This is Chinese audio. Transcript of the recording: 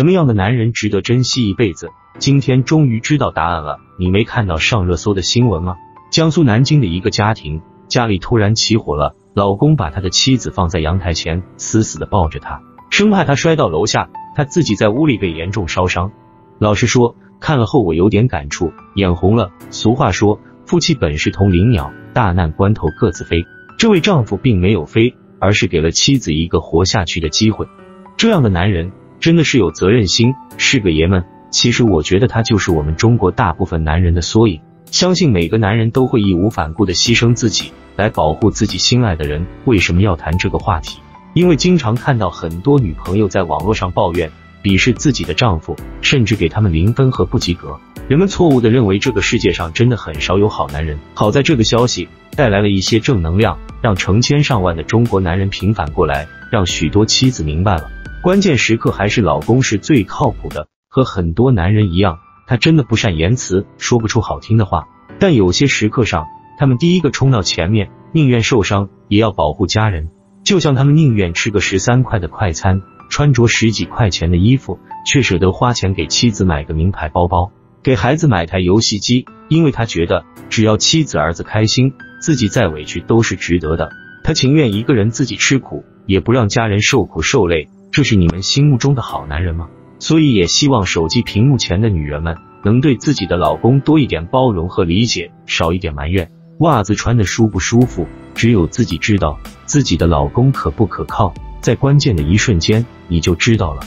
什么样的男人值得珍惜一辈子？今天终于知道答案了。你没看到上热搜的新闻吗？江苏南京的一个家庭，家里突然起火了，老公把他的妻子放在阳台前，死死的抱着她，生怕她摔到楼下，他自己在屋里被严重烧伤。老实说，看了后我有点感触，眼红了。俗话说，夫妻本是同林鸟，大难关头各自飞。这位丈夫并没有飞，而是给了妻子一个活下去的机会。这样的男人。真的是有责任心，是个爷们。其实我觉得他就是我们中国大部分男人的缩影。相信每个男人都会义无反顾的牺牲自己来保护自己心爱的人。为什么要谈这个话题？因为经常看到很多女朋友在网络上抱怨、鄙视自己的丈夫，甚至给他们零分和不及格。人们错误的认为这个世界上真的很少有好男人。好在这个消息带来了一些正能量，让成千上万的中国男人平反过来，让许多妻子明白了。关键时刻还是老公是最靠谱的。和很多男人一样，他真的不善言辞，说不出好听的话。但有些时刻上，他们第一个冲到前面，宁愿受伤也要保护家人。就像他们宁愿吃个十三块的快餐，穿着十几块钱的衣服，却舍得花钱给妻子买个名牌包包，给孩子买台游戏机，因为他觉得只要妻子儿子开心，自己再委屈都是值得的。他情愿一个人自己吃苦，也不让家人受苦受累。这是你们心目中的好男人吗？所以也希望手机屏幕前的女人们能对自己的老公多一点包容和理解，少一点埋怨。袜子穿的舒不舒服，只有自己知道。自己的老公可不可靠，在关键的一瞬间你就知道了。